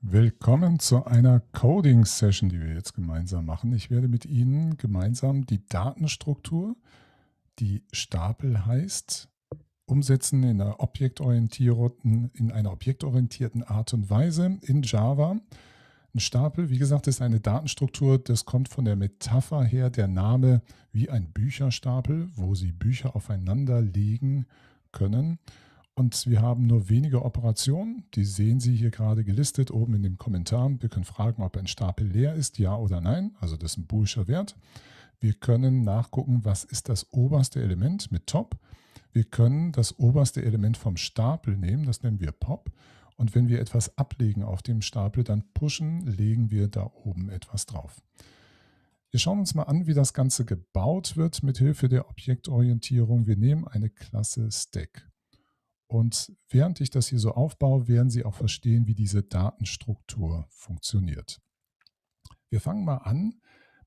Willkommen zu einer Coding-Session, die wir jetzt gemeinsam machen. Ich werde mit Ihnen gemeinsam die Datenstruktur, die Stapel heißt, umsetzen in einer objektorientierten, in einer objektorientierten Art und Weise in Java. Ein Stapel, wie gesagt, ist eine Datenstruktur, das kommt von der Metapher her, der Name wie ein Bücherstapel, wo Sie Bücher aufeinander legen können. Und wir haben nur wenige Operationen, die sehen Sie hier gerade gelistet oben in dem Kommentar. Wir können fragen, ob ein Stapel leer ist, ja oder nein, also das ist ein boolscher Wert. Wir können nachgucken, was ist das oberste Element mit Top. Wir können das oberste Element vom Stapel nehmen, das nennen wir Pop. Und wenn wir etwas ablegen auf dem Stapel, dann pushen, legen wir da oben etwas drauf. Wir schauen uns mal an, wie das Ganze gebaut wird mit Hilfe der Objektorientierung. Wir nehmen eine Klasse Stack. Und während ich das hier so aufbaue, werden Sie auch verstehen, wie diese Datenstruktur funktioniert. Wir fangen mal an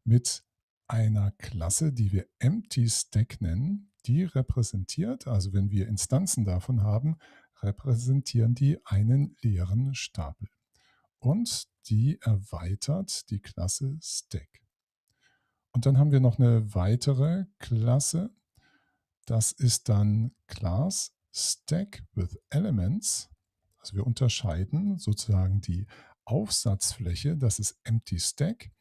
mit einer Klasse, die wir Empty Stack nennen. Die repräsentiert, also wenn wir Instanzen davon haben, repräsentieren die einen leeren Stapel. Und die erweitert die Klasse Stack. Und dann haben wir noch eine weitere Klasse. Das ist dann Class Stack with Elements. Also wir unterscheiden sozusagen die Aufsatzfläche, das ist Empty Stack.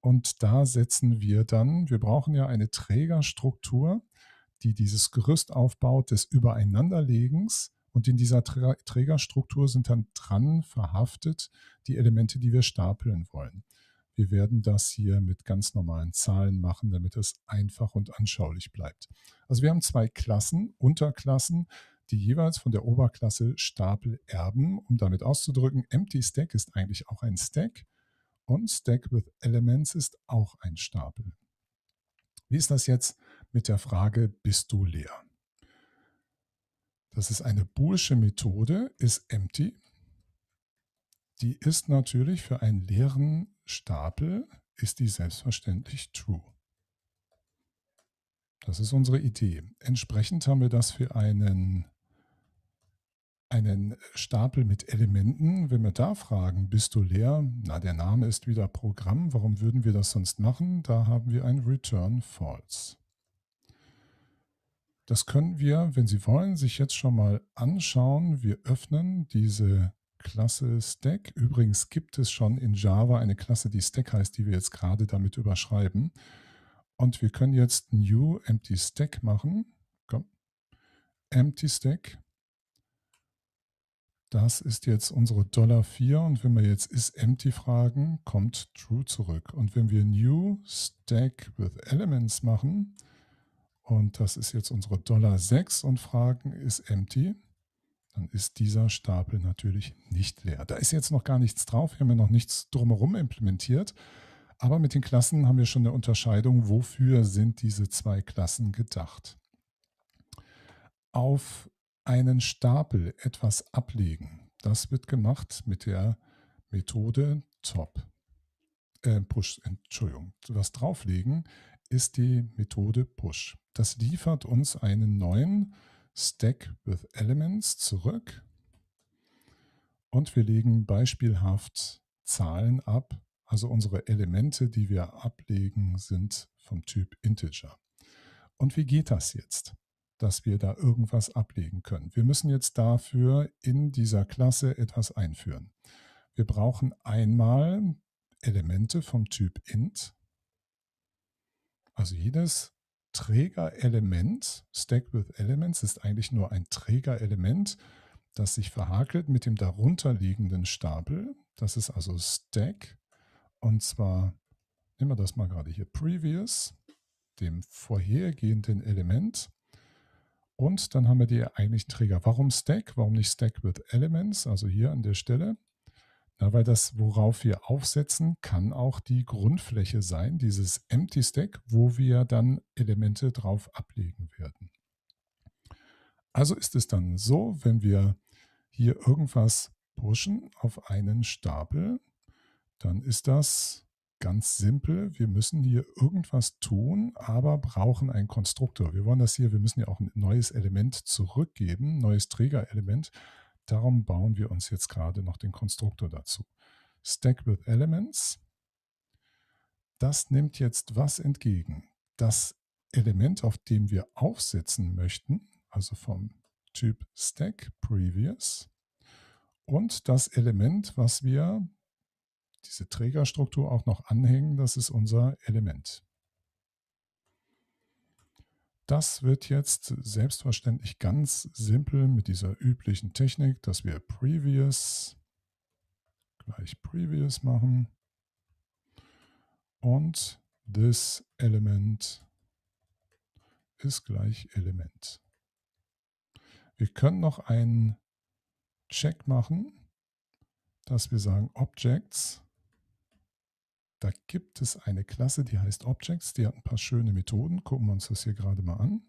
Und da setzen wir dann, wir brauchen ja eine Trägerstruktur, die dieses Gerüst aufbaut des Übereinanderlegens und in dieser Trägerstruktur sind dann dran verhaftet die Elemente, die wir stapeln wollen. Wir werden das hier mit ganz normalen Zahlen machen, damit es einfach und anschaulich bleibt. Also wir haben zwei Klassen, Unterklassen, die jeweils von der Oberklasse Stapel erben. Um damit auszudrücken, Empty Stack ist eigentlich auch ein Stack und Stack with Elements ist auch ein Stapel. Wie ist das jetzt mit der Frage, bist du leer? Das ist eine boolsche Methode, ist empty. Die ist natürlich für einen leeren Stapel, ist die selbstverständlich true. Das ist unsere Idee. Entsprechend haben wir das für einen, einen Stapel mit Elementen. Wenn wir da fragen, bist du leer? Na, der Name ist wieder Programm. Warum würden wir das sonst machen? Da haben wir ein Return False. Das können wir, wenn Sie wollen, sich jetzt schon mal anschauen. Wir öffnen diese Klasse Stack. Übrigens gibt es schon in Java eine Klasse, die Stack heißt, die wir jetzt gerade damit überschreiben. Und wir können jetzt New Empty Stack machen. Komm. Empty Stack. Das ist jetzt unsere Dollar 4 und wenn wir jetzt is empty fragen, kommt true zurück. Und wenn wir new stack with elements machen, und das ist jetzt unsere Dollar 6 und fragen, ist empty, dann ist dieser Stapel natürlich nicht leer. Da ist jetzt noch gar nichts drauf, wir haben ja noch nichts drumherum implementiert, aber mit den Klassen haben wir schon eine Unterscheidung, wofür sind diese zwei Klassen gedacht. Auf einen Stapel etwas ablegen, das wird gemacht mit der Methode top. Äh, push, Entschuldigung, was drauflegen ist die Methode push. Das liefert uns einen neuen Stack with Elements zurück und wir legen beispielhaft Zahlen ab. Also unsere Elemente, die wir ablegen, sind vom Typ Integer. Und wie geht das jetzt, dass wir da irgendwas ablegen können? Wir müssen jetzt dafür in dieser Klasse etwas einführen. Wir brauchen einmal Elemente vom Typ int. Also jedes Trägerelement, Stack with Elements, ist eigentlich nur ein Trägerelement, das sich verhakelt mit dem darunterliegenden Stapel. Das ist also Stack. Und zwar, nehmen wir das mal gerade hier, Previous, dem vorhergehenden Element. Und dann haben wir die eigentlichen Träger. Warum Stack? Warum nicht Stack with Elements? Also hier an der Stelle. Ja, weil das, worauf wir aufsetzen, kann auch die Grundfläche sein, dieses Empty Stack, wo wir dann Elemente drauf ablegen werden. Also ist es dann so, wenn wir hier irgendwas pushen auf einen Stapel, dann ist das ganz simpel. Wir müssen hier irgendwas tun, aber brauchen einen Konstruktor. Wir wollen das hier, wir müssen ja auch ein neues Element zurückgeben, neues Trägerelement. Darum bauen wir uns jetzt gerade noch den Konstruktor dazu. Stack with Elements. Das nimmt jetzt was entgegen? Das Element, auf dem wir aufsetzen möchten, also vom Typ Stack Previous und das Element, was wir diese Trägerstruktur auch noch anhängen, das ist unser Element. Das wird jetzt selbstverständlich ganz simpel mit dieser üblichen Technik, dass wir Previous gleich Previous machen und this Element ist gleich Element. Wir können noch einen Check machen, dass wir sagen Objects. Da gibt es eine Klasse, die heißt Objects. Die hat ein paar schöne Methoden. Gucken wir uns das hier gerade mal an.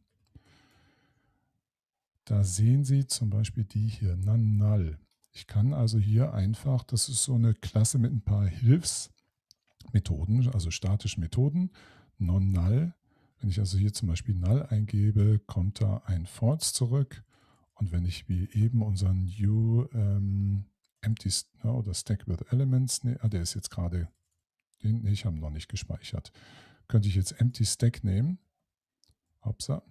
Da sehen Sie zum Beispiel die hier, null. Ich kann also hier einfach, das ist so eine Klasse mit ein paar Hilfsmethoden, also statischen Methoden, non-null. Wenn ich also hier zum Beispiel null eingebe, kommt da ein false zurück. Und wenn ich wie eben unseren new ähm, empty oder stack with elements, ne, ah, der ist jetzt gerade, den, nee, ich habe noch nicht gespeichert, könnte ich jetzt empty stack nehmen. Hopsa.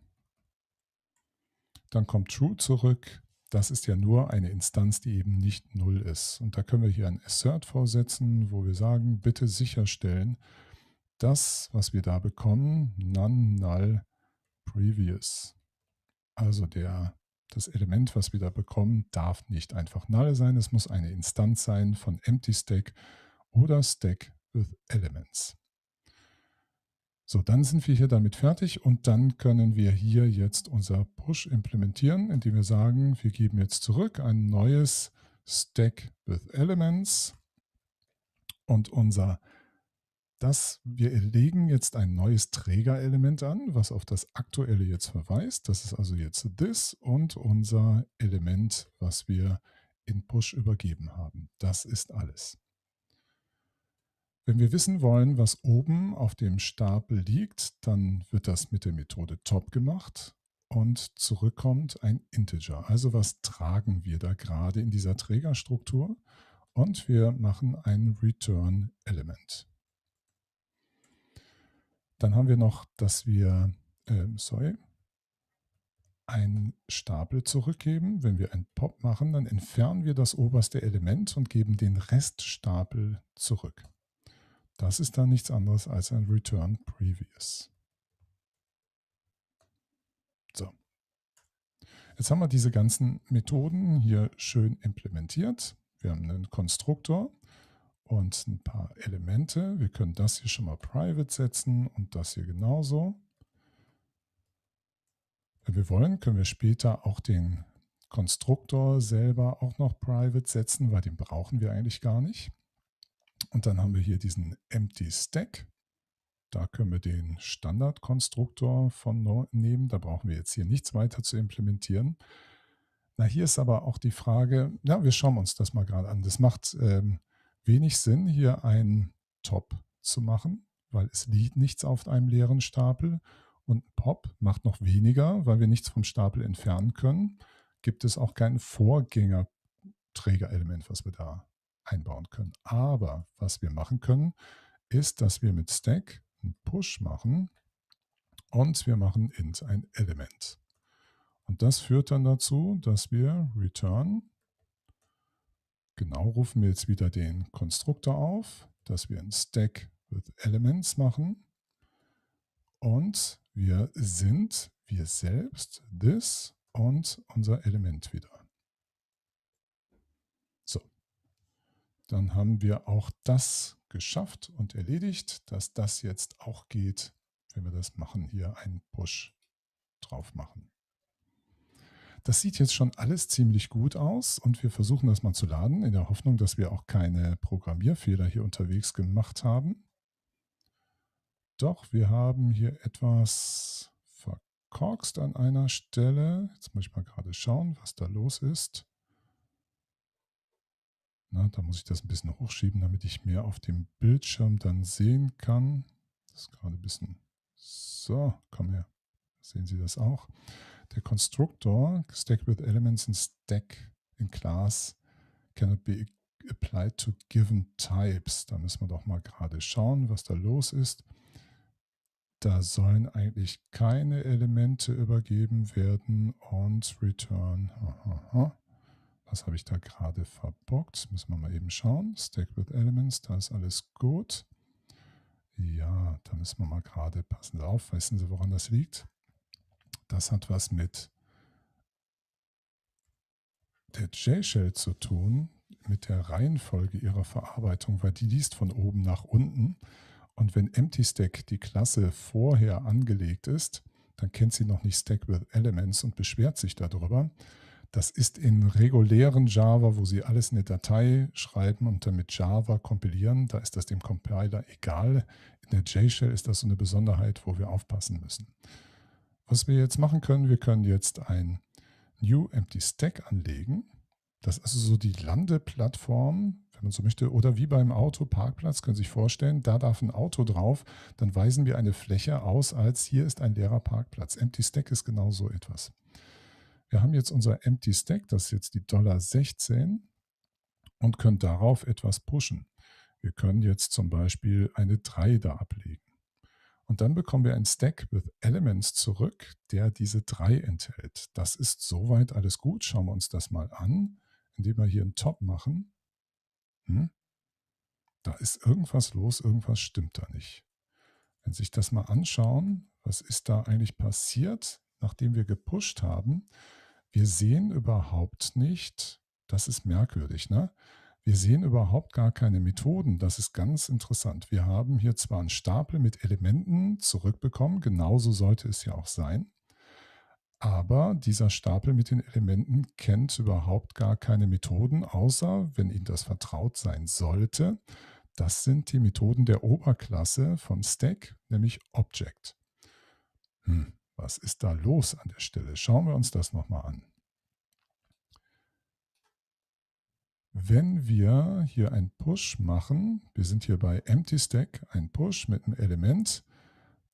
Dann kommt true zurück. Das ist ja nur eine Instanz, die eben nicht null ist. Und da können wir hier ein assert vorsetzen, wo wir sagen, bitte sicherstellen, das, was wir da bekommen, none null previous. Also der, das Element, was wir da bekommen, darf nicht einfach null sein. Es muss eine Instanz sein von empty stack oder stack with elements. So, dann sind wir hier damit fertig und dann können wir hier jetzt unser Push implementieren, indem wir sagen, wir geben jetzt zurück ein neues Stack with Elements und unser dass wir legen jetzt ein neues Trägerelement an, was auf das aktuelle jetzt verweist. Das ist also jetzt this und unser Element, was wir in Push übergeben haben. Das ist alles. Wenn wir wissen wollen, was oben auf dem Stapel liegt, dann wird das mit der Methode top gemacht und zurückkommt ein Integer. Also was tragen wir da gerade in dieser Trägerstruktur? Und wir machen ein Return-Element. Dann haben wir noch, dass wir, äh, sorry, einen Stapel zurückgeben. Wenn wir ein Pop machen, dann entfernen wir das oberste Element und geben den Reststapel zurück. Das ist dann nichts anderes als ein Return Previous. So. Jetzt haben wir diese ganzen Methoden hier schön implementiert. Wir haben einen Konstruktor und ein paar Elemente. Wir können das hier schon mal private setzen und das hier genauso. Wenn wir wollen, können wir später auch den Konstruktor selber auch noch private setzen, weil den brauchen wir eigentlich gar nicht. Und dann haben wir hier diesen empty stack. Da können wir den Standardkonstruktor von nehmen. Da brauchen wir jetzt hier nichts weiter zu implementieren. Na, hier ist aber auch die Frage, ja, wir schauen uns das mal gerade an. Das macht ähm, wenig Sinn, hier ein Top zu machen, weil es liegt nichts auf einem leeren Stapel. Und Pop macht noch weniger, weil wir nichts vom Stapel entfernen können. Gibt es auch kein Vorgänger-Trägerelement, was wir da einbauen können. Aber was wir machen können, ist, dass wir mit Stack einen Push machen und wir machen int ein Element. Und das führt dann dazu, dass wir return Genau, rufen wir jetzt wieder den Konstruktor auf, dass wir ein Stack with Elements machen. Und wir sind wir selbst, this und unser Element wieder. So, dann haben wir auch das geschafft und erledigt, dass das jetzt auch geht, wenn wir das machen, hier einen Push drauf machen. Das sieht jetzt schon alles ziemlich gut aus und wir versuchen das mal zu laden, in der Hoffnung, dass wir auch keine Programmierfehler hier unterwegs gemacht haben. Doch, wir haben hier etwas verkorkst an einer Stelle. Jetzt muss ich mal gerade schauen, was da los ist. Na, da muss ich das ein bisschen hochschieben, damit ich mehr auf dem Bildschirm dann sehen kann. Das ist gerade ein bisschen... So, komm her. Sehen Sie das auch? Der Konstruktor Stack with Elements in Stack in class cannot be applied to given types. Da müssen wir doch mal gerade schauen, was da los ist. Da sollen eigentlich keine Elemente übergeben werden und return. Aha. Was habe ich da gerade verbockt? Müssen wir mal eben schauen. Stack with Elements, da ist alles gut. Ja, da müssen wir mal gerade passen auf. Wissen Sie, woran das liegt? Das hat was mit der J-Shell zu tun, mit der Reihenfolge ihrer Verarbeitung, weil die liest von oben nach unten. Und wenn EmptyStack die Klasse vorher angelegt ist, dann kennt sie noch nicht Stack with Elements und beschwert sich darüber. Das ist in regulären Java, wo Sie alles in eine Datei schreiben und dann mit Java kompilieren. Da ist das dem Compiler egal. In der JShell ist das so eine Besonderheit, wo wir aufpassen müssen. Was wir jetzt machen können, wir können jetzt ein New Empty Stack anlegen. Das ist also so die Landeplattform, wenn man so möchte, oder wie beim Auto Parkplatz, können Sie sich vorstellen, da darf ein Auto drauf, dann weisen wir eine Fläche aus, als hier ist ein leerer Parkplatz. Empty Stack ist genau so etwas. Wir haben jetzt unser Empty Stack, das ist jetzt die Dollar 16 und können darauf etwas pushen. Wir können jetzt zum Beispiel eine 3 da ablegen. Und dann bekommen wir ein Stack with Elements zurück, der diese 3 enthält. Das ist soweit alles gut. Schauen wir uns das mal an, indem wir hier einen Top machen. Hm? Da ist irgendwas los, irgendwas stimmt da nicht. Wenn Sie sich das mal anschauen, was ist da eigentlich passiert, nachdem wir gepusht haben, wir sehen überhaupt nicht, das ist merkwürdig, ne? Wir sehen überhaupt gar keine Methoden. Das ist ganz interessant. Wir haben hier zwar einen Stapel mit Elementen zurückbekommen, genauso sollte es ja auch sein, aber dieser Stapel mit den Elementen kennt überhaupt gar keine Methoden, außer, wenn Ihnen das vertraut sein sollte, das sind die Methoden der Oberklasse von Stack, nämlich Object. Hm, was ist da los an der Stelle? Schauen wir uns das nochmal an. Wenn wir hier ein Push machen, wir sind hier bei Empty Stack, ein Push mit einem Element,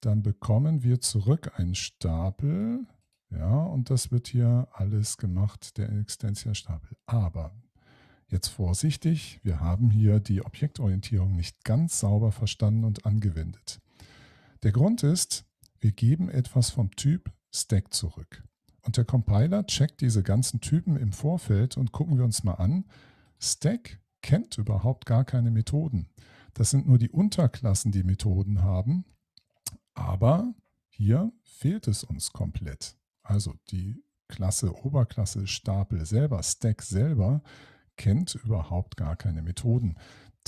dann bekommen wir zurück einen Stapel. Ja, und das wird hier alles gemacht, der Extension-Stapel. Aber jetzt vorsichtig, wir haben hier die Objektorientierung nicht ganz sauber verstanden und angewendet. Der Grund ist, wir geben etwas vom Typ Stack zurück. Und der Compiler checkt diese ganzen Typen im Vorfeld und gucken wir uns mal an. Stack kennt überhaupt gar keine Methoden. Das sind nur die Unterklassen, die Methoden haben. Aber hier fehlt es uns komplett. Also die Klasse Oberklasse Stapel selber, Stack selber, kennt überhaupt gar keine Methoden.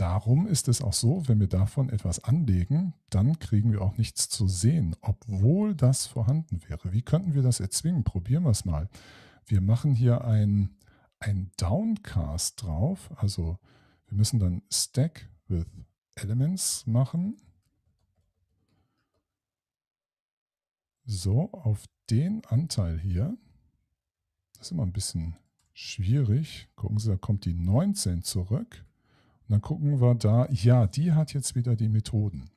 Darum ist es auch so, wenn wir davon etwas anlegen, dann kriegen wir auch nichts zu sehen, obwohl das vorhanden wäre. Wie könnten wir das erzwingen? Probieren wir es mal. Wir machen hier ein, ein Downcast drauf. Also wir müssen dann Stack with Elements machen. So, auf den Anteil hier. Das ist immer ein bisschen schwierig. Gucken Sie, da kommt die 19 zurück dann gucken wir da, ja, die hat jetzt wieder die Methoden.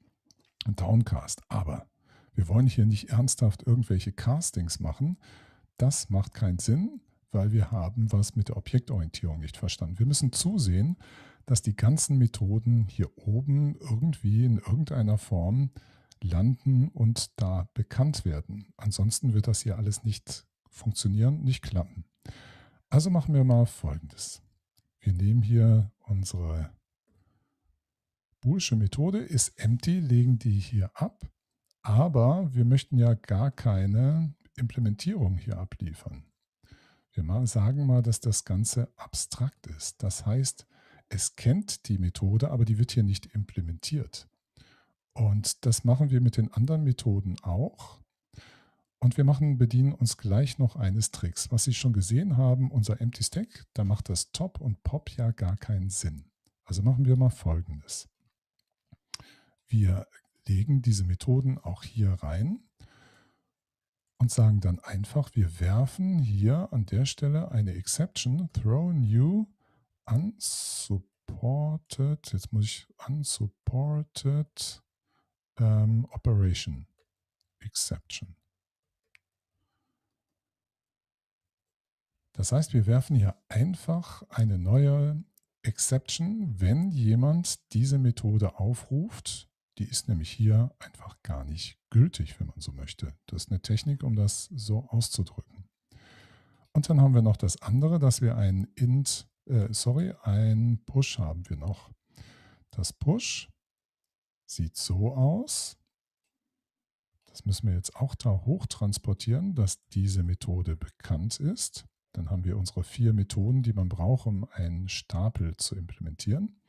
Downcast. Aber wir wollen hier nicht ernsthaft irgendwelche Castings machen. Das macht keinen Sinn, weil wir haben was mit der Objektorientierung nicht verstanden. Wir müssen zusehen, dass die ganzen Methoden hier oben irgendwie in irgendeiner Form landen und da bekannt werden. Ansonsten wird das hier alles nicht funktionieren, nicht klappen. Also machen wir mal Folgendes. Wir nehmen hier unsere boolsche Methode ist empty, legen die hier ab, aber wir möchten ja gar keine Implementierung hier abliefern. Wir mal sagen mal, dass das Ganze abstrakt ist. Das heißt, es kennt die Methode, aber die wird hier nicht implementiert. Und das machen wir mit den anderen Methoden auch. Und wir machen, bedienen uns gleich noch eines Tricks. Was Sie schon gesehen haben, unser Empty Stack, da macht das Top und Pop ja gar keinen Sinn. Also machen wir mal Folgendes. Wir legen diese Methoden auch hier rein und sagen dann einfach, wir werfen hier an der Stelle eine Exception, throw new unsupported, jetzt muss ich unsupported ähm, operation exception. Das heißt, wir werfen hier einfach eine neue Exception, wenn jemand diese Methode aufruft. Die ist nämlich hier einfach gar nicht gültig, wenn man so möchte. Das ist eine Technik, um das so auszudrücken. Und dann haben wir noch das andere, dass wir ein int, äh, sorry, ein Push haben wir noch. Das Push sieht so aus. Das müssen wir jetzt auch da hoch transportieren, dass diese Methode bekannt ist. Dann haben wir unsere vier Methoden, die man braucht, um einen Stapel zu implementieren.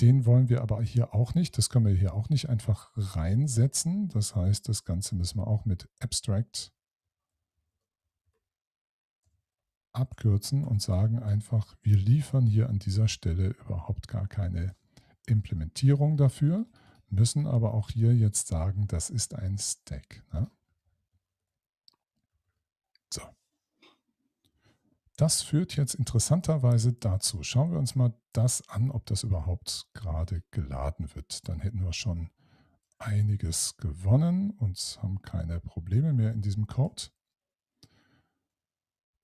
Den wollen wir aber hier auch nicht. Das können wir hier auch nicht einfach reinsetzen. Das heißt, das Ganze müssen wir auch mit Abstract abkürzen und sagen einfach, wir liefern hier an dieser Stelle überhaupt gar keine Implementierung dafür, müssen aber auch hier jetzt sagen, das ist ein Stack. Ne? So. Das führt jetzt interessanterweise dazu. Schauen wir uns mal das an, ob das überhaupt gerade geladen wird. Dann hätten wir schon einiges gewonnen und haben keine Probleme mehr in diesem Code.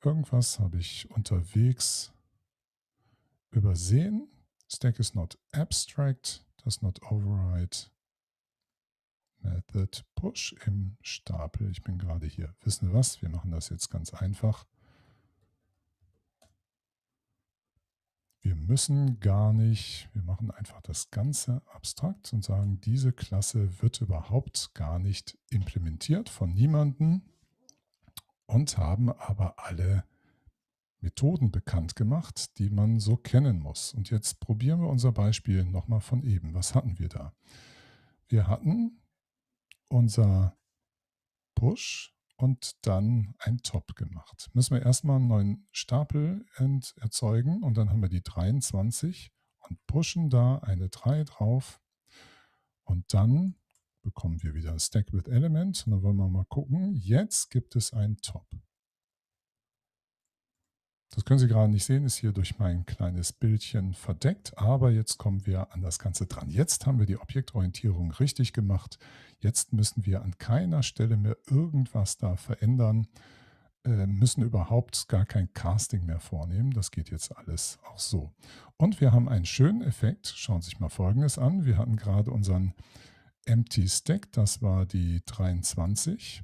Irgendwas habe ich unterwegs übersehen. Stack is not abstract, does not override method push im Stapel. Ich bin gerade hier. Wissen wir was? Wir machen das jetzt ganz einfach. Wir müssen gar nicht, wir machen einfach das Ganze abstrakt und sagen, diese Klasse wird überhaupt gar nicht implementiert von niemandem und haben aber alle Methoden bekannt gemacht, die man so kennen muss. Und jetzt probieren wir unser Beispiel nochmal von eben. Was hatten wir da? Wir hatten unser Push und dann ein Top gemacht. Müssen wir erstmal einen neuen Stapel erzeugen und dann haben wir die 23 und pushen da eine 3 drauf und dann bekommen wir wieder Stack with Element und dann wollen wir mal gucken. Jetzt gibt es ein Top. Das können Sie gerade nicht sehen, ist hier durch mein kleines Bildchen verdeckt, aber jetzt kommen wir an das Ganze dran. Jetzt haben wir die Objektorientierung richtig gemacht. Jetzt müssen wir an keiner Stelle mehr irgendwas da verändern, äh, müssen überhaupt gar kein Casting mehr vornehmen. Das geht jetzt alles auch so. Und wir haben einen schönen Effekt. Schauen Sie sich mal Folgendes an. Wir hatten gerade unseren Empty Stack, das war die 23.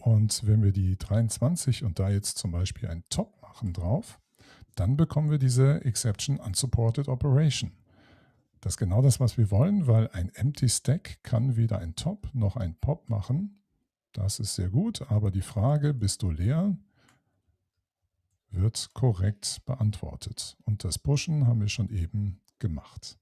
Und wenn wir die 23 und da jetzt zum Beispiel ein Top machen drauf, dann bekommen wir diese Exception Unsupported Operation. Das ist genau das, was wir wollen, weil ein Empty Stack kann weder ein Top noch ein Pop machen. Das ist sehr gut, aber die Frage, bist du leer, wird korrekt beantwortet. Und das Pushen haben wir schon eben gemacht.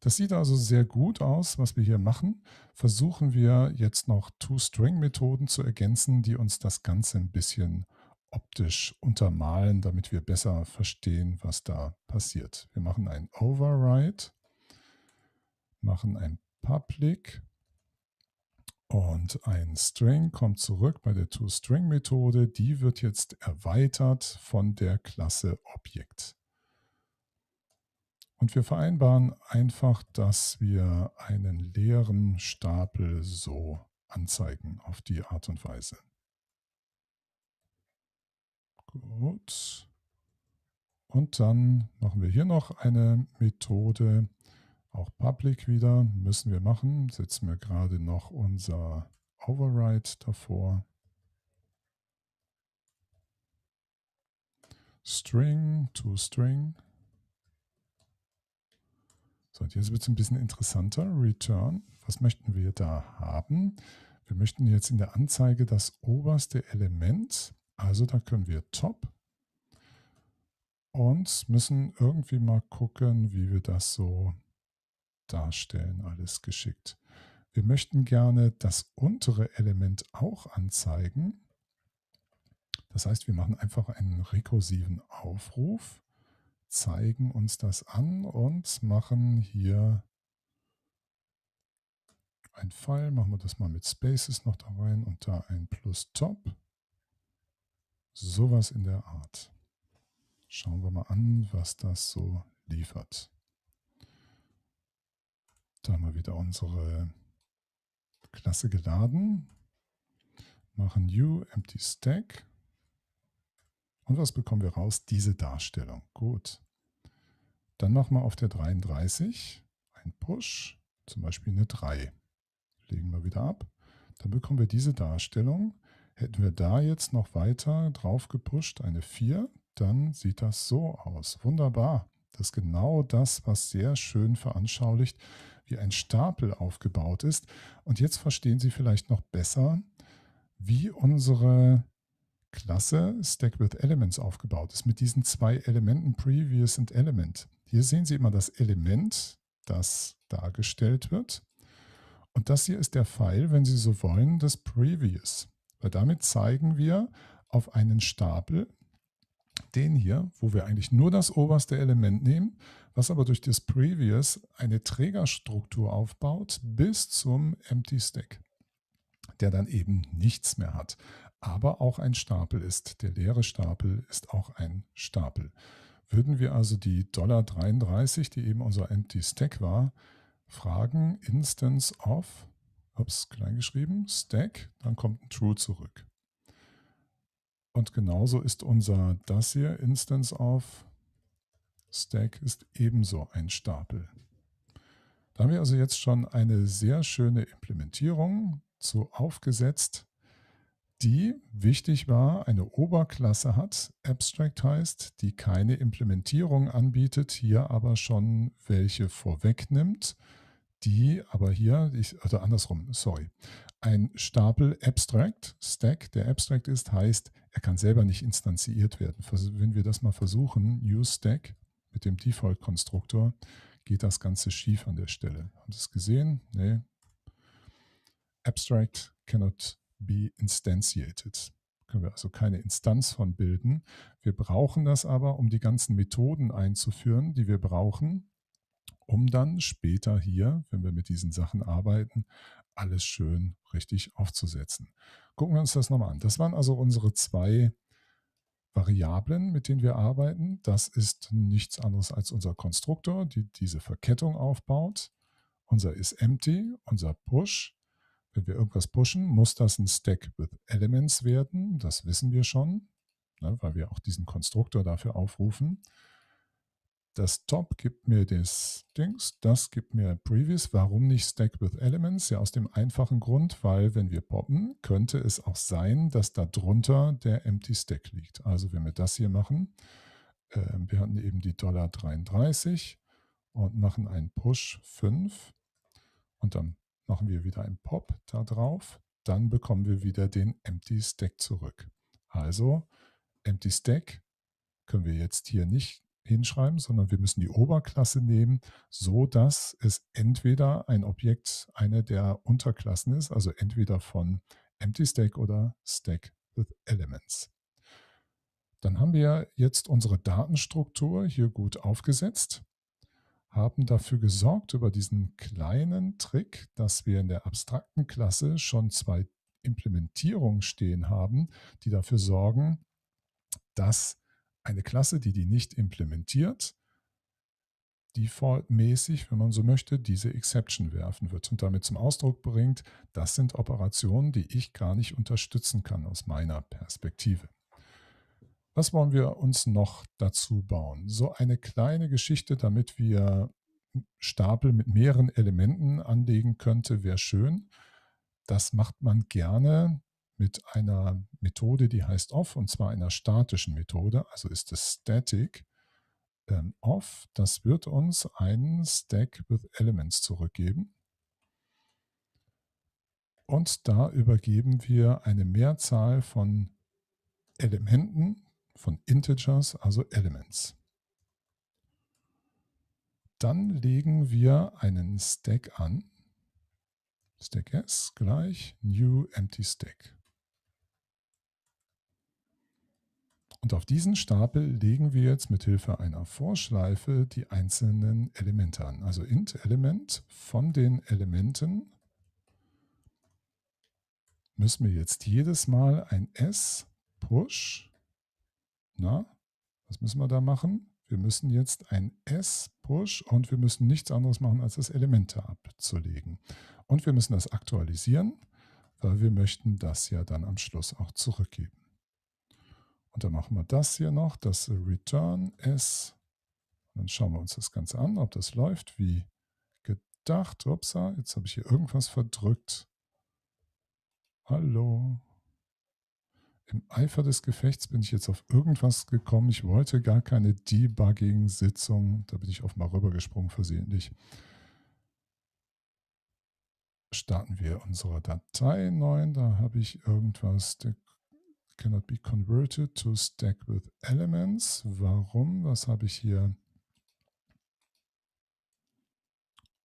Das sieht also sehr gut aus, was wir hier machen. Versuchen wir jetzt noch Two-String-Methoden zu ergänzen, die uns das Ganze ein bisschen optisch untermalen, damit wir besser verstehen, was da passiert. Wir machen ein Override, machen ein Public und ein String kommt zurück bei der ToString-Methode. Die wird jetzt erweitert von der Klasse Objekt. Und wir vereinbaren einfach, dass wir einen leeren Stapel so anzeigen auf die Art und Weise. Gut. Und dann machen wir hier noch eine Methode, auch Public wieder, müssen wir machen. Setzen wir gerade noch unser Override davor. String to String. So, jetzt wird es ein bisschen interessanter. Return. Was möchten wir da haben? Wir möchten jetzt in der Anzeige das oberste Element, also da können wir Top und müssen irgendwie mal gucken, wie wir das so darstellen, alles geschickt. Wir möchten gerne das untere Element auch anzeigen. Das heißt, wir machen einfach einen rekursiven Aufruf zeigen uns das an und machen hier ein Pfeil, machen wir das mal mit Spaces noch da rein und da ein Plus Top. Sowas in der Art. Schauen wir mal an, was das so liefert. Da haben wir wieder unsere Klasse geladen. machen new empty stack. Und was bekommen wir raus? Diese Darstellung. Gut. Dann wir auf der 33 ein Push, zum Beispiel eine 3. Legen wir wieder ab. Dann bekommen wir diese Darstellung. Hätten wir da jetzt noch weiter drauf gepusht, eine 4, dann sieht das so aus. Wunderbar. Das ist genau das, was sehr schön veranschaulicht, wie ein Stapel aufgebaut ist. Und jetzt verstehen Sie vielleicht noch besser, wie unsere Klasse Stack with Elements aufgebaut ist, mit diesen zwei Elementen Previous und Element. Hier sehen Sie immer das Element, das dargestellt wird. Und das hier ist der Pfeil, wenn Sie so wollen, des Previous. Weil damit zeigen wir auf einen Stapel, den hier, wo wir eigentlich nur das oberste Element nehmen, was aber durch das Previous eine Trägerstruktur aufbaut bis zum Empty Stack, der dann eben nichts mehr hat, aber auch ein Stapel ist. Der leere Stapel ist auch ein Stapel. Würden wir also die Dollar 33, die eben unser Empty Stack war, fragen, Instance of, ups, kleingeschrieben, Stack, dann kommt ein True zurück. Und genauso ist unser das hier, Instance of Stack, ist ebenso ein Stapel. Da haben wir also jetzt schon eine sehr schöne Implementierung zu aufgesetzt, die, wichtig war, eine Oberklasse hat, Abstract heißt, die keine Implementierung anbietet, hier aber schon welche vorwegnimmt, die aber hier, ich, oder andersrum, sorry, ein Stapel Abstract, Stack, der Abstract ist, heißt, er kann selber nicht instanziert werden. Wenn wir das mal versuchen, New Stack mit dem Default-Konstruktor, geht das Ganze schief an der Stelle. Haben Sie es gesehen? Nee. Abstract cannot be instantiated. Können wir also keine Instanz von bilden. Wir brauchen das aber, um die ganzen Methoden einzuführen, die wir brauchen, um dann später hier, wenn wir mit diesen Sachen arbeiten, alles schön richtig aufzusetzen. Gucken wir uns das nochmal an. Das waren also unsere zwei Variablen, mit denen wir arbeiten. Das ist nichts anderes als unser Konstruktor, die diese Verkettung aufbaut. Unser ist empty, unser push. Wenn wir irgendwas pushen, muss das ein Stack with Elements werden. Das wissen wir schon, ne, weil wir auch diesen Konstruktor dafür aufrufen. Das Top gibt mir das Dings, das gibt mir Previous. Warum nicht Stack with Elements? Ja, aus dem einfachen Grund, weil wenn wir poppen, könnte es auch sein, dass da drunter der Empty Stack liegt. Also wenn wir das hier machen, äh, wir hatten eben die Dollar 33 und machen einen Push 5 und dann machen wir wieder einen Pop da drauf. Dann bekommen wir wieder den Empty Stack zurück. Also Empty Stack können wir jetzt hier nicht hinschreiben, sondern wir müssen die Oberklasse nehmen, so dass es entweder ein Objekt eine der Unterklassen ist, also entweder von Empty Stack oder Stack with Elements. Dann haben wir jetzt unsere Datenstruktur hier gut aufgesetzt, haben dafür gesorgt über diesen kleinen Trick, dass wir in der abstrakten Klasse schon zwei Implementierungen stehen haben, die dafür sorgen, dass eine Klasse, die die nicht implementiert, defaultmäßig, wenn man so möchte, diese Exception werfen wird und damit zum Ausdruck bringt, das sind Operationen, die ich gar nicht unterstützen kann aus meiner Perspektive. Was wollen wir uns noch dazu bauen? So eine kleine Geschichte, damit wir Stapel mit mehreren Elementen anlegen könnte, wäre schön. Das macht man gerne mit einer Methode, die heißt off, und zwar einer statischen Methode, also ist es static ähm, off. Das wird uns einen Stack with Elements zurückgeben. Und da übergeben wir eine Mehrzahl von Elementen, von Integers, also Elements. Dann legen wir einen Stack an. Stack S gleich New Empty Stack. Und auf diesen Stapel legen wir jetzt mit Hilfe einer Vorschleife die einzelnen Elemente an. Also int Element von den Elementen müssen wir jetzt jedes Mal ein S Push. Na, was müssen wir da machen? Wir müssen jetzt ein S Push und wir müssen nichts anderes machen, als das Elemente abzulegen. Und wir müssen das aktualisieren. weil wir möchten das ja dann am Schluss auch zurückgeben. Und dann machen wir das hier noch, das Return S. Dann schauen wir uns das Ganze an, ob das läuft wie gedacht. Upsa, jetzt habe ich hier irgendwas verdrückt. Hallo. Im Eifer des Gefechts bin ich jetzt auf irgendwas gekommen. Ich wollte gar keine Debugging-Sitzung. Da bin ich offenbar rübergesprungen versehentlich. Starten wir unsere Datei neu. Da habe ich irgendwas. Der cannot be converted to stack with elements. Warum? Was habe ich hier?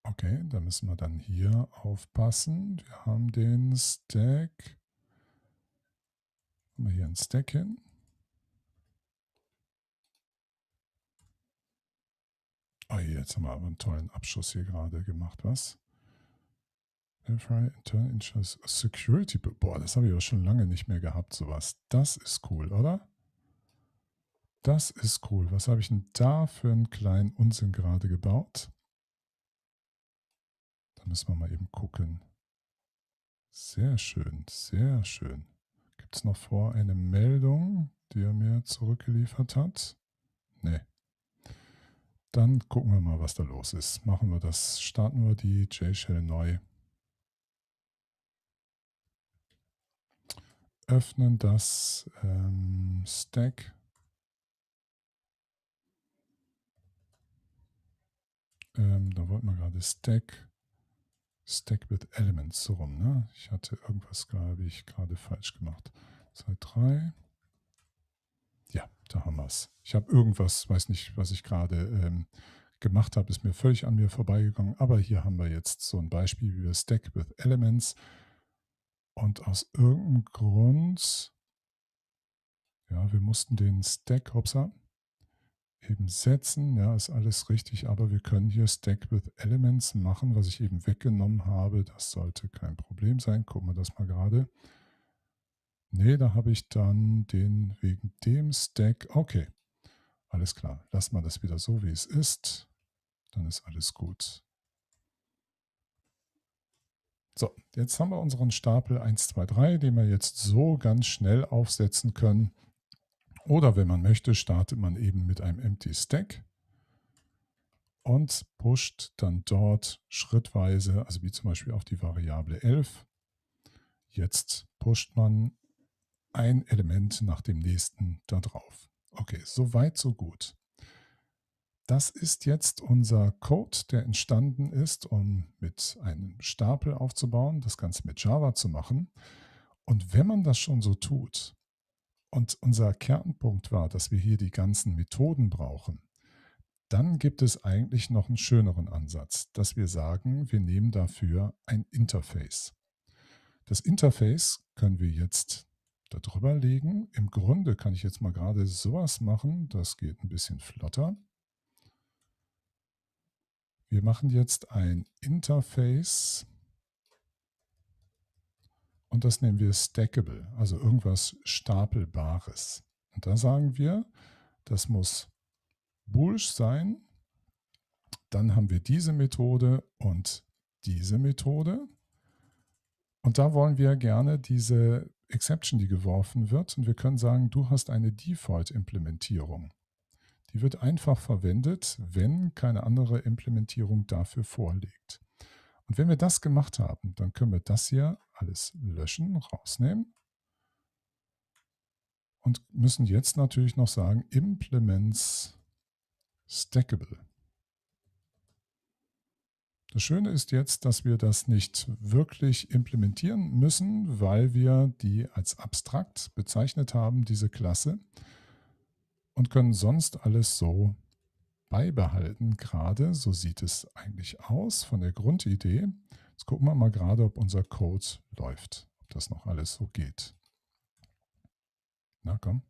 Okay, da müssen wir dann hier aufpassen. Wir haben den Stack Machen wir hier einen Stack hin. Oh, jetzt haben wir aber einen tollen Abschuss hier gerade gemacht, was? Security, boah, das habe ich auch schon lange nicht mehr gehabt, sowas. Das ist cool, oder? Das ist cool. Was habe ich denn da für einen kleinen Unsinn gerade gebaut? Da müssen wir mal eben gucken. Sehr schön, sehr schön. Gibt es noch vor eine Meldung, die er mir zurückgeliefert hat? Nee. Dann gucken wir mal, was da los ist. Machen wir das. Starten wir die J-Shell neu. Öffnen das ähm, Stack. Ähm, da wollten wir gerade Stack. Stack with Elements so rum. Ne? Ich hatte irgendwas, glaube ich, gerade falsch gemacht. 2, 3. Ja, da haben wir es. Ich habe irgendwas, weiß nicht, was ich gerade ähm, gemacht habe, ist mir völlig an mir vorbeigegangen. Aber hier haben wir jetzt so ein Beispiel, wie wir Stack with Elements. Und aus irgendeinem Grund, ja, wir mussten den Stack, hoppsa, eben setzen. Ja, ist alles richtig, aber wir können hier Stack with Elements machen, was ich eben weggenommen habe. Das sollte kein Problem sein. Gucken wir das mal gerade. Ne, da habe ich dann den wegen dem Stack. Okay, alles klar. Lassen wir das wieder so, wie es ist. Dann ist alles gut. So, jetzt haben wir unseren Stapel 1, 2, 3, den wir jetzt so ganz schnell aufsetzen können. Oder wenn man möchte, startet man eben mit einem Empty Stack und pusht dann dort schrittweise, also wie zum Beispiel auf die Variable 11. Jetzt pusht man ein Element nach dem nächsten da drauf. Okay, so weit, so gut. Das ist jetzt unser Code, der entstanden ist, um mit einem Stapel aufzubauen, das Ganze mit Java zu machen. Und wenn man das schon so tut, und unser Kernpunkt war, dass wir hier die ganzen Methoden brauchen, dann gibt es eigentlich noch einen schöneren Ansatz, dass wir sagen, wir nehmen dafür ein Interface. Das Interface können wir jetzt darüber legen. Im Grunde kann ich jetzt mal gerade sowas machen, das geht ein bisschen flotter. Wir machen jetzt ein Interface und das nennen wir Stackable, also irgendwas Stapelbares. Und da sagen wir, das muss Boolsch sein. Dann haben wir diese Methode und diese Methode. Und da wollen wir gerne diese Exception, die geworfen wird. Und wir können sagen, du hast eine Default-Implementierung. Die wird einfach verwendet, wenn keine andere Implementierung dafür vorliegt. Und wenn wir das gemacht haben, dann können wir das hier alles löschen, rausnehmen und müssen jetzt natürlich noch sagen, implements stackable. Das Schöne ist jetzt, dass wir das nicht wirklich implementieren müssen, weil wir die als abstrakt bezeichnet haben, diese Klasse, und können sonst alles so beibehalten. Gerade so sieht es eigentlich aus von der Grundidee. Jetzt gucken wir mal gerade, ob unser Code läuft, ob das noch alles so geht. Na komm.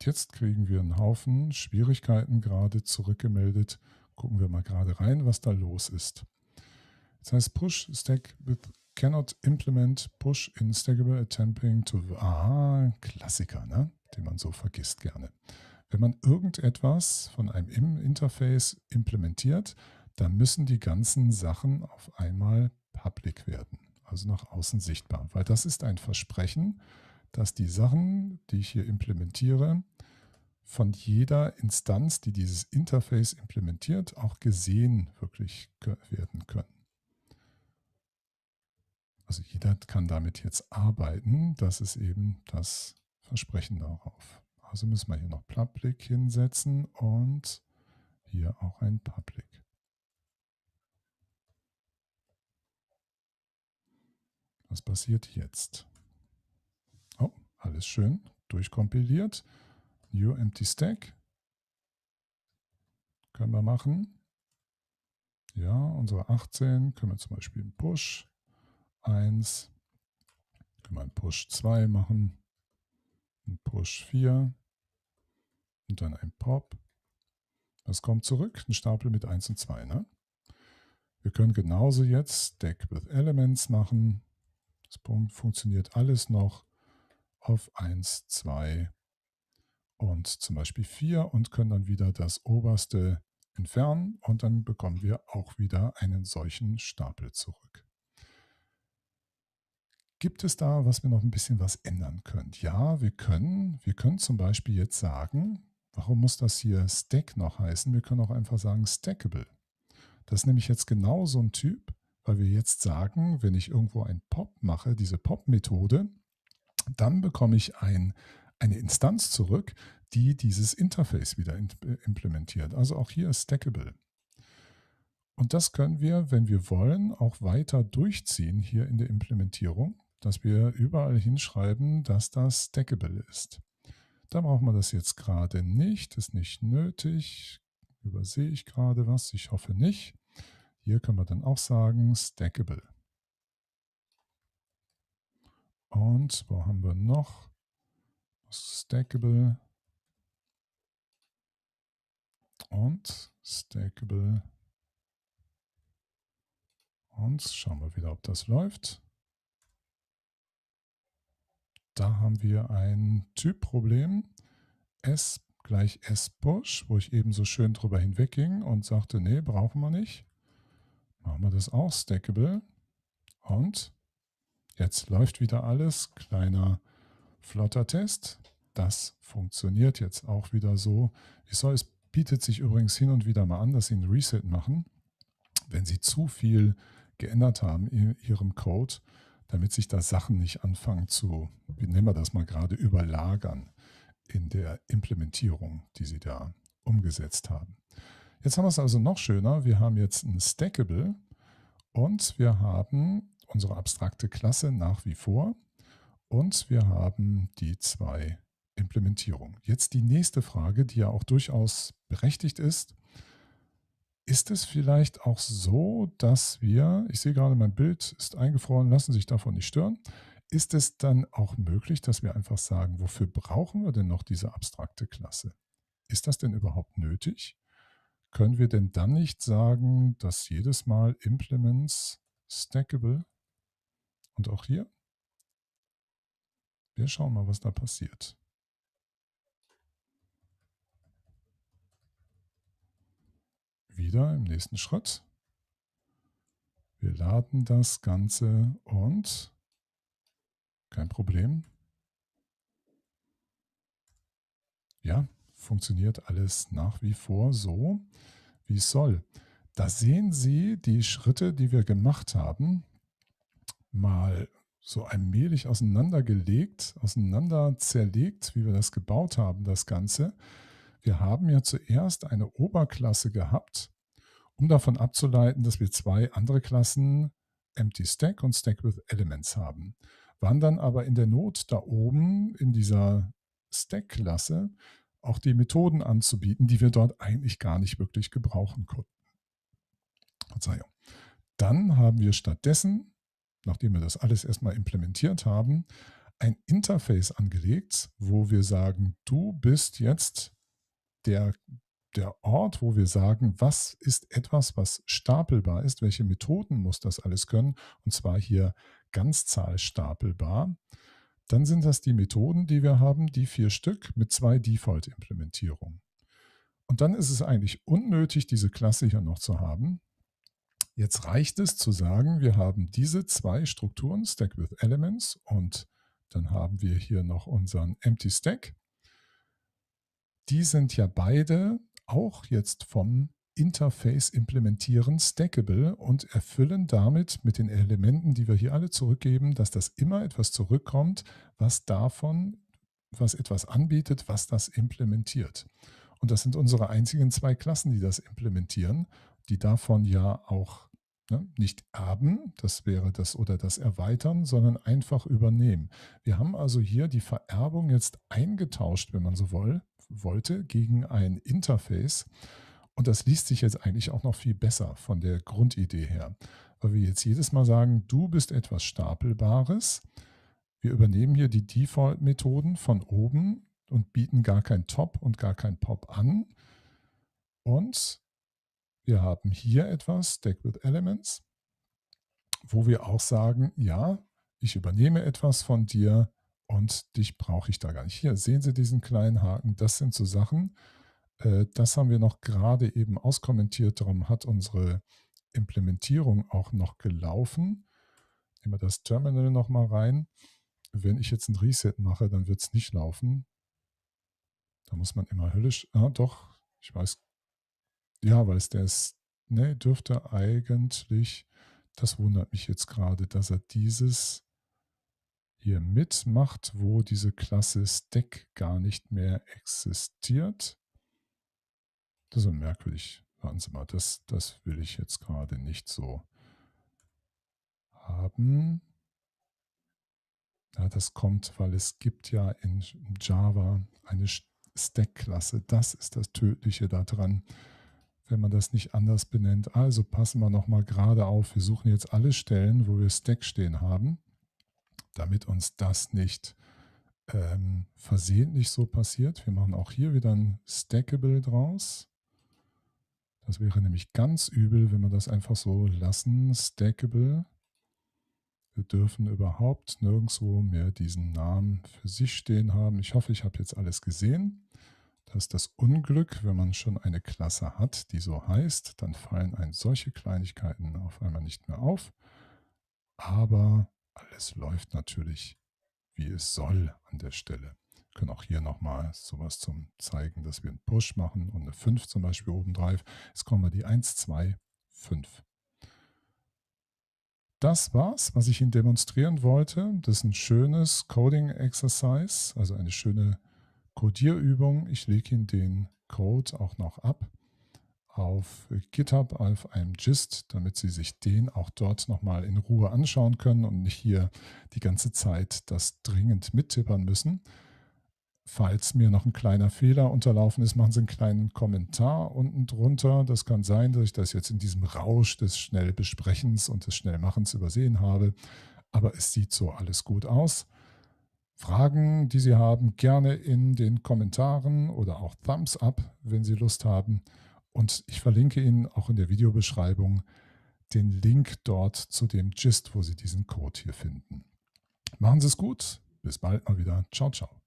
Jetzt kriegen wir einen Haufen Schwierigkeiten gerade zurückgemeldet. Gucken wir mal gerade rein, was da los ist. Das heißt Push Stack with cannot implement push in stackable attempting to... Ah, Klassiker, ne? den man so vergisst gerne. Wenn man irgendetwas von einem Interface implementiert, dann müssen die ganzen Sachen auf einmal public werden, also nach außen sichtbar, weil das ist ein Versprechen, dass die Sachen, die ich hier implementiere, von jeder Instanz, die dieses Interface implementiert, auch gesehen wirklich werden können. Also jeder kann damit jetzt arbeiten. Das ist eben das Versprechen darauf. Also müssen wir hier noch Public hinsetzen und hier auch ein Public. Was passiert jetzt? Oh, alles schön durchkompiliert. New Empty Stack. Können wir machen. Ja, unsere 18 können wir zum Beispiel einen Push 1, können wir einen Push 2 machen, einen Push 4 und dann ein Pop. Was kommt zurück? Ein Stapel mit 1 und 2. Ne? Wir können genauso jetzt Stack with Elements machen. Das Punkt funktioniert alles noch auf 1, 2 und zum Beispiel 4 und können dann wieder das oberste entfernen und dann bekommen wir auch wieder einen solchen Stapel zurück. Gibt es da, was wir noch ein bisschen was ändern können? Ja, wir können, wir können zum Beispiel jetzt sagen, warum muss das hier Stack noch heißen? Wir können auch einfach sagen Stackable. Das ist nämlich jetzt genau so ein Typ, weil wir jetzt sagen, wenn ich irgendwo ein Pop mache, diese Pop-Methode, dann bekomme ich ein, eine Instanz zurück, die dieses Interface wieder implementiert. Also auch hier ist Stackable. Und das können wir, wenn wir wollen, auch weiter durchziehen hier in der Implementierung, dass wir überall hinschreiben, dass das Stackable ist. Da brauchen wir das jetzt gerade nicht, ist nicht nötig. Übersehe ich gerade was? Ich hoffe nicht. Hier können wir dann auch sagen Stackable. Und wo haben wir noch? Stackable. Und Stackable. Und schauen wir wieder, ob das läuft. Da haben wir ein Typproblem. S gleich S-Push, wo ich eben so schön drüber hinwegging und sagte, nee, brauchen wir nicht. Machen wir das auch stackable. Und jetzt läuft wieder alles. Kleiner flotter Test. Das funktioniert jetzt auch wieder so. Ich soll, es bietet sich übrigens hin und wieder mal an, dass Sie ein Reset machen, wenn Sie zu viel geändert haben in Ihrem Code, damit sich da Sachen nicht anfangen zu, wie nennen wir das mal gerade, überlagern in der Implementierung, die Sie da umgesetzt haben. Jetzt haben wir es also noch schöner. Wir haben jetzt ein Stackable und wir haben unsere abstrakte Klasse nach wie vor und wir haben die zwei Implementierungen. Jetzt die nächste Frage, die ja auch durchaus berechtigt ist. Ist es vielleicht auch so, dass wir, ich sehe gerade, mein Bild ist eingefroren, lassen sich davon nicht stören. Ist es dann auch möglich, dass wir einfach sagen, wofür brauchen wir denn noch diese abstrakte Klasse? Ist das denn überhaupt nötig? Können wir denn dann nicht sagen, dass jedes Mal Implements stackable und auch hier? Wir schauen mal, was da passiert. Wieder im nächsten Schritt. Wir laden das Ganze und kein Problem. Ja, funktioniert alles nach wie vor so, wie es soll. Da sehen Sie die Schritte, die wir gemacht haben, mal so allmählich auseinandergelegt, auseinander zerlegt, wie wir das gebaut haben, das Ganze. Wir haben ja zuerst eine Oberklasse gehabt, um davon abzuleiten, dass wir zwei andere Klassen, Empty Stack und Stack with Elements haben. Waren dann aber in der Not da oben in dieser Stack-Klasse auch die Methoden anzubieten, die wir dort eigentlich gar nicht wirklich gebrauchen konnten. Verzeihung. Dann haben wir stattdessen, nachdem wir das alles erstmal implementiert haben, ein Interface angelegt, wo wir sagen, du bist jetzt der, der Ort, wo wir sagen, was ist etwas, was stapelbar ist, welche Methoden muss das alles können, und zwar hier Ganzzahl stapelbar dann sind das die Methoden, die wir haben, die vier Stück mit zwei Default-Implementierungen. Und dann ist es eigentlich unnötig, diese Klasse hier noch zu haben. Jetzt reicht es zu sagen, wir haben diese zwei Strukturen, Stack with Elements, und dann haben wir hier noch unseren Empty Stack. Die sind ja beide auch jetzt vom Interface implementieren, stackable und erfüllen damit mit den Elementen, die wir hier alle zurückgeben, dass das immer etwas zurückkommt, was davon, was etwas anbietet, was das implementiert. Und das sind unsere einzigen zwei Klassen, die das implementieren, die davon ja auch ne, nicht erben, das wäre das oder das erweitern, sondern einfach übernehmen. Wir haben also hier die Vererbung jetzt eingetauscht, wenn man so will, wollte, gegen ein Interface. Und das liest sich jetzt eigentlich auch noch viel besser von der Grundidee her. Weil wir jetzt jedes Mal sagen, du bist etwas Stapelbares. Wir übernehmen hier die Default-Methoden von oben und bieten gar kein Top und gar kein Pop an. Und wir haben hier etwas, Stack with Elements, wo wir auch sagen, ja, ich übernehme etwas von dir und dich brauche ich da gar nicht. Hier sehen Sie diesen kleinen Haken. Das sind so Sachen, äh, das haben wir noch gerade eben auskommentiert. Darum hat unsere Implementierung auch noch gelaufen. Nehmen wir das Terminal nochmal rein. Wenn ich jetzt ein Reset mache, dann wird es nicht laufen. Da muss man immer höllisch, ah, doch, ich weiß, ja, weil es der ist, ne, dürfte eigentlich, das wundert mich jetzt gerade, dass er dieses hier mitmacht, wo diese Klasse Stack gar nicht mehr existiert. Das ist merkwürdig. Warten Sie mal, das, das will ich jetzt gerade nicht so haben. Ja, das kommt, weil es gibt ja in Java eine Stack-Klasse. Das ist das Tödliche daran, wenn man das nicht anders benennt. Also passen wir nochmal gerade auf. Wir suchen jetzt alle Stellen, wo wir Stack stehen haben damit uns das nicht ähm, versehentlich so passiert. Wir machen auch hier wieder ein Stackable draus. Das wäre nämlich ganz übel, wenn wir das einfach so lassen. Stackable. Wir dürfen überhaupt nirgendwo mehr diesen Namen für sich stehen haben. Ich hoffe, ich habe jetzt alles gesehen. Das ist das Unglück, wenn man schon eine Klasse hat, die so heißt, dann fallen einem solche Kleinigkeiten auf einmal nicht mehr auf. Aber alles läuft natürlich, wie es soll an der Stelle. Wir können auch hier nochmal sowas zum zeigen, dass wir einen Push machen und eine 5 zum Beispiel oben drauf. Jetzt kommen wir die 1, 2, 5. Das war's, was ich Ihnen demonstrieren wollte. Das ist ein schönes Coding-Exercise, also eine schöne Codierübung. Ich lege Ihnen den Code auch noch ab auf GitHub auf einem Gist, damit Sie sich den auch dort nochmal in Ruhe anschauen können und nicht hier die ganze Zeit das dringend mittippern müssen. Falls mir noch ein kleiner Fehler unterlaufen ist, machen Sie einen kleinen Kommentar unten drunter. Das kann sein, dass ich das jetzt in diesem Rausch des Schnellbesprechens und des Schnellmachens übersehen habe. Aber es sieht so alles gut aus. Fragen, die Sie haben, gerne in den Kommentaren oder auch Thumbs up, wenn Sie Lust haben. Und ich verlinke Ihnen auch in der Videobeschreibung den Link dort zu dem Gist, wo Sie diesen Code hier finden. Machen Sie es gut. Bis bald mal wieder. Ciao, ciao.